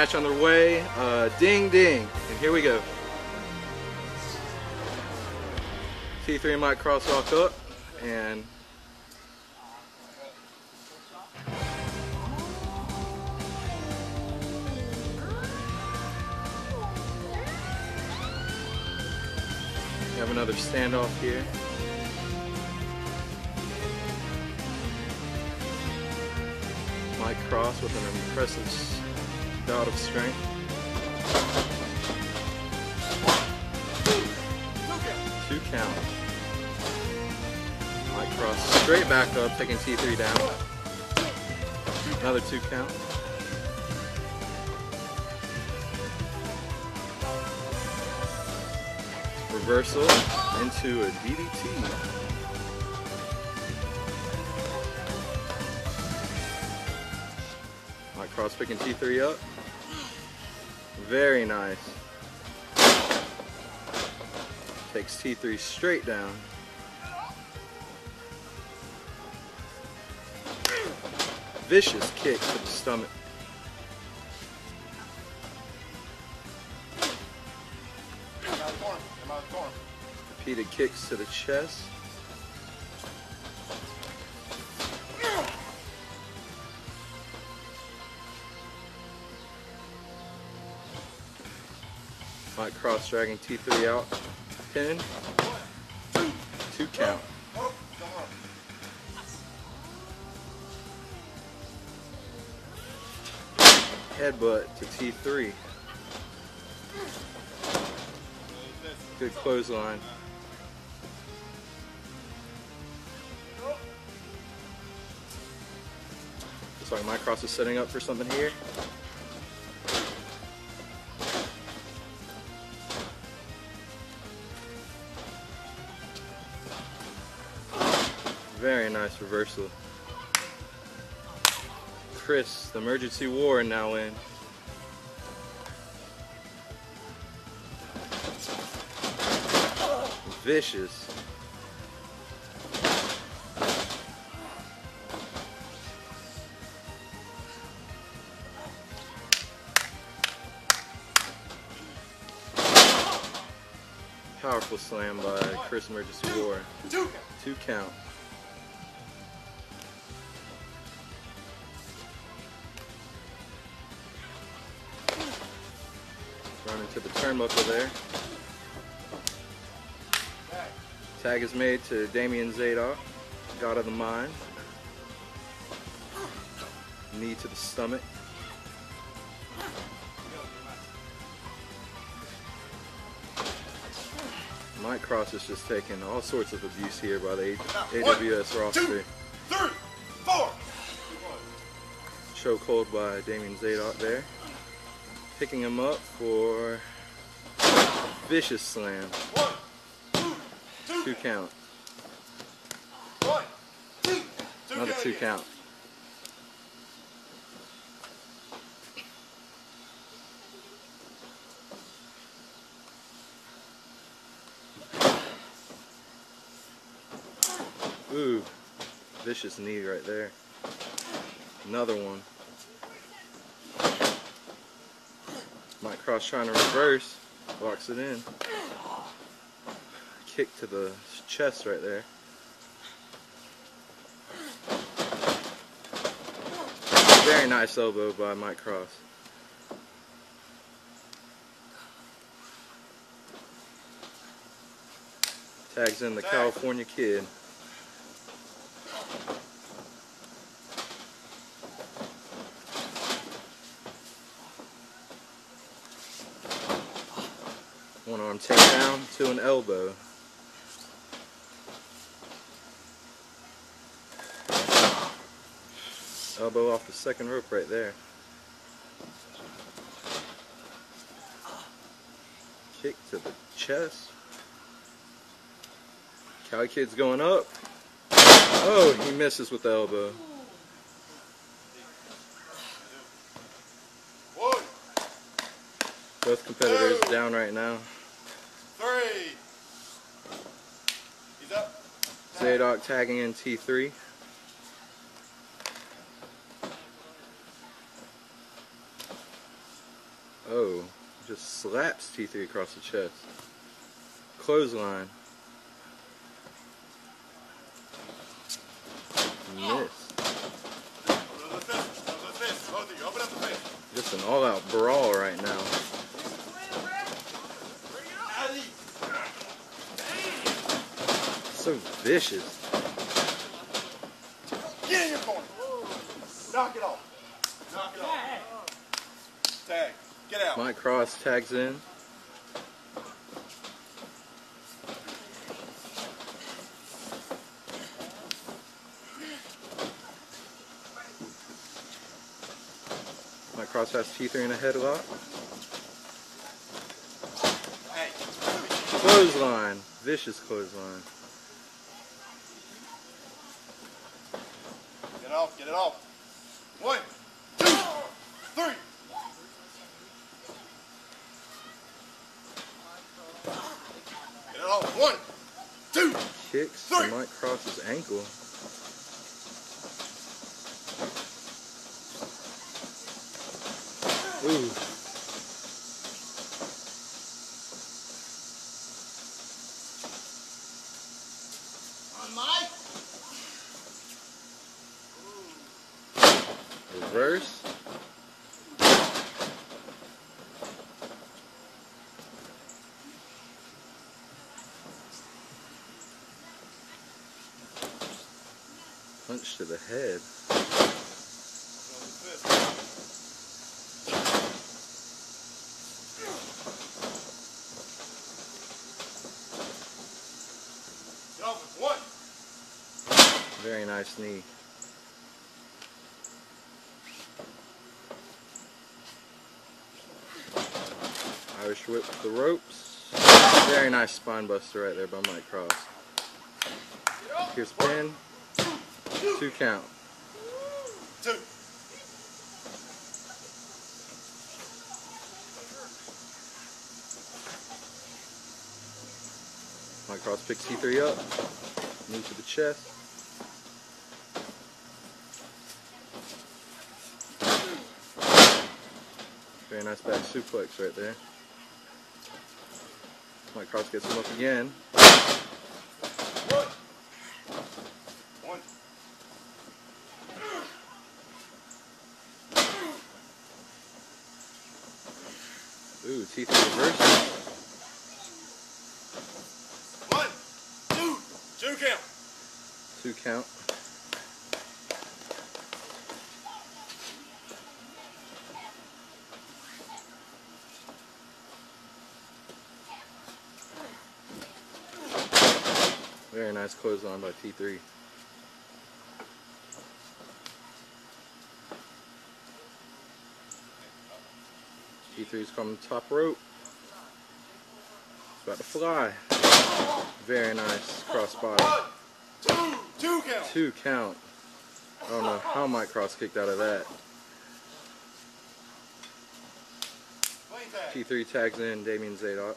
match on their way. Uh, ding ding, and here we go. T3 might crosswalk up, and have another standoff here. Mike Cross with an impressive bout of strength. Two count. Mike Cross straight back up, taking T3 down. Another two count. Reversal into a DDT. Cross picking T3 up. Very nice. Takes T3 straight down. Vicious kick to the stomach. Repeated kicks to the chest. Mike Cross dragging T3 out. Pin. Two count. Headbutt to T3. Good clothesline. Like Mike Cross is setting up for something here. Nice reversal. Chris, the emergency war now in. Vicious. Powerful slam by Chris Emergency Ward. Two count. Into the turnbuckle there. Tag is made to Damien Zadok, God of the Mind. Knee to the stomach. Mike Cross is just taking all sorts of abuse here by the AWS roster. Three, four. Chokehold by Damien Zadok there. Picking him up for vicious slam. Two count. one, two, two Another two count. Ooh, vicious knee right there. Another one. Cross trying to reverse, locks it in. Kick to the chest right there. Very nice elbow by Mike Cross. Tags in the California Kid. One arm takedown to an elbow. Elbow off the second rope right there. Kick to the chest. Cali Kid's going up. Oh, he misses with the elbow. Both competitors down right now. Three. He's up. Zadok tagging in T3. Oh, just slaps T3 across the chest. Clothesline. Miss. Just an all-out brawl right now. Vicious. Get in your corner. Knock it off. Knock it off. Tag. Get out. Mike Cross tags in. Mike Cross has T3 in a headlock. Hey. Clothesline. Vicious clothesline. Get off. Get it off. One, two, three. Get it off. One, two. Kicks Three. Mike Cross's ankle. Ooh. On Mike. Reverse. Punch to the head. Very nice knee. Irish whip the ropes. Very nice spine buster right there by Mike Cross. Here's pin. Two count. Two. Mike Cross picks T3 up. Knee to the chest. Very nice back suplex right there. Mike Cross gets him up again. Ooh, T3 reverses. One. Two. Two count. Two count. Very nice clothesline by T3. T3's coming top rope. It's about to fly. Very nice crossbody. Two. Count. Two count. I don't know how Mike Cross kicked out of that. Clean tag. T3 tags in Damien Zadok.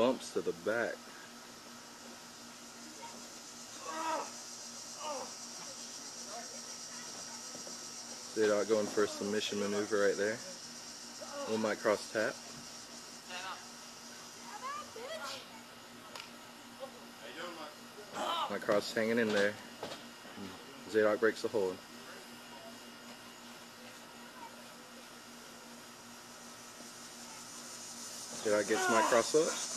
Bumps to the back. Zadok going for a submission maneuver right there. Little Mike Cross tap. Mike Cross hanging in there. Zadok breaks the hold. Zadok gets Mike Cross up.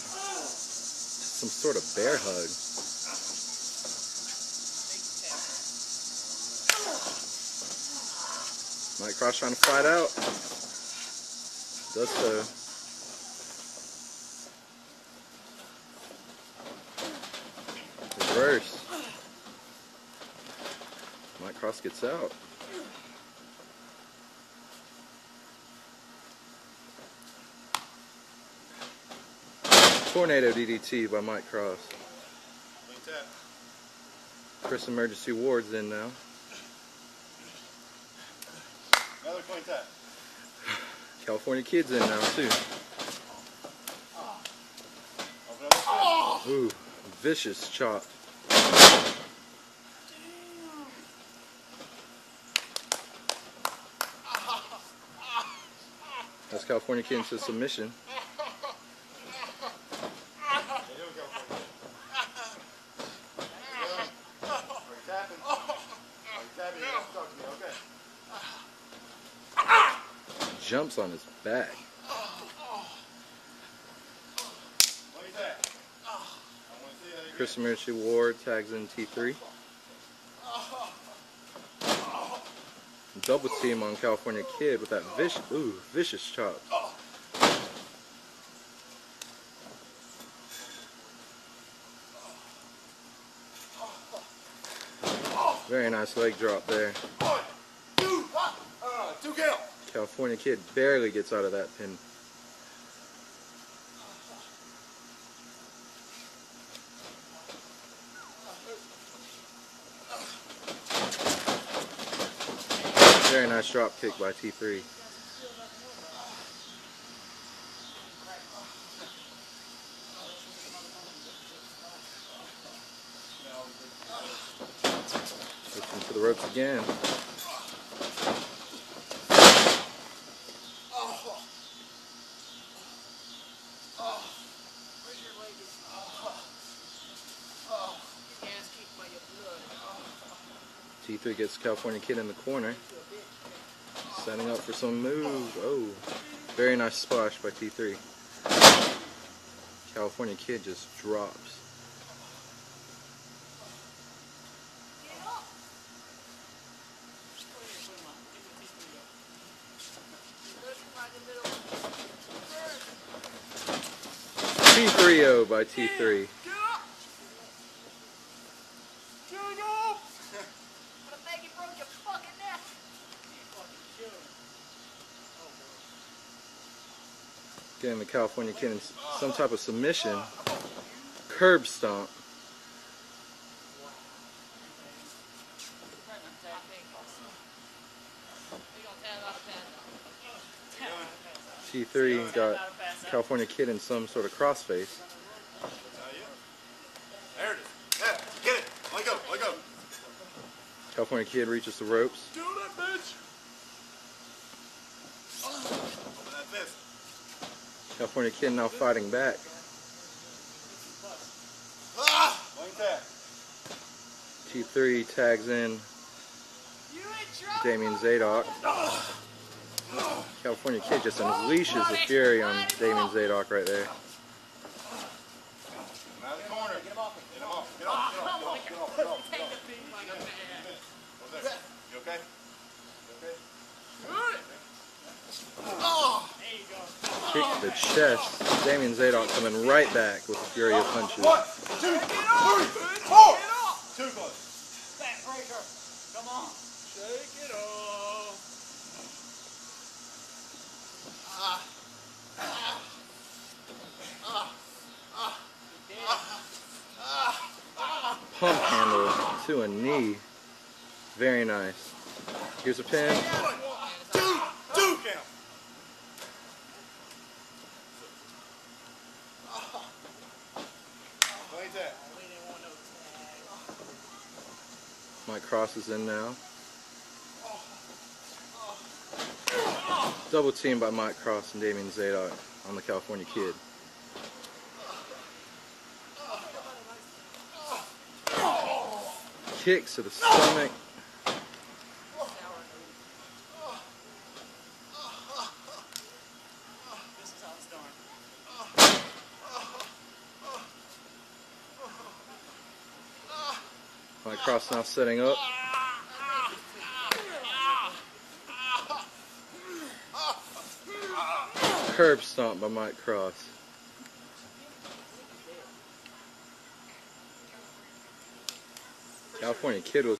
Some sort of bear hug. Mike Cross trying to fight out. Does so. Reverse. Mike Cross gets out. Tornado DDT by Mike Cross. Clean tap. Chris Emergency Ward's in now. Another clean tap. California Kid's in now too. Open up the fist. Ooh, vicious chop. That's California Kid into submission. Jumps on his back. Chris Mirchi Ward tags in T3. Double team on California Kid with that vicious, ooh, vicious chop. Very nice leg drop there. One, two, uh, two count. California Kid barely gets out of that pin. Very nice drop kick by T3. Looking for the ropes again. Where's your lady? Your ass kicked by your blood. T3 gets California Kid in the corner. Setting up for some move. Oh, very nice splash by T3. California Kid just drops. Get up! T3-0 by T3. Get up! Get up! But I think you broke your fucking neck. Fucking should. Getting the California Kid in some type of submission. Curb stomp. T3 got California Kid in some sort of crossface. There it is. Yeah, get it. Let go. Let go. California Kid reaches the ropes. Do that, bitch. Open. California Kid now fighting back. Ah! T3 tags in You in? Damien Zadok. California Kid just unleashes the fury on Damien Zadok right there. Kick the chest. Damien Zadok coming right back with a fury of punches. One, two, three, four. Too close. Backbreaker. Come on. Shake it off. Pump handle to a knee. Very nice. Here's a pin. Mike Cross is in now. Double team by Mike Cross and Damien Zadok on the California Kid. Kicks to the stomach. Mike Cross now setting up. Curb stomp by Mike Cross. こに蹴る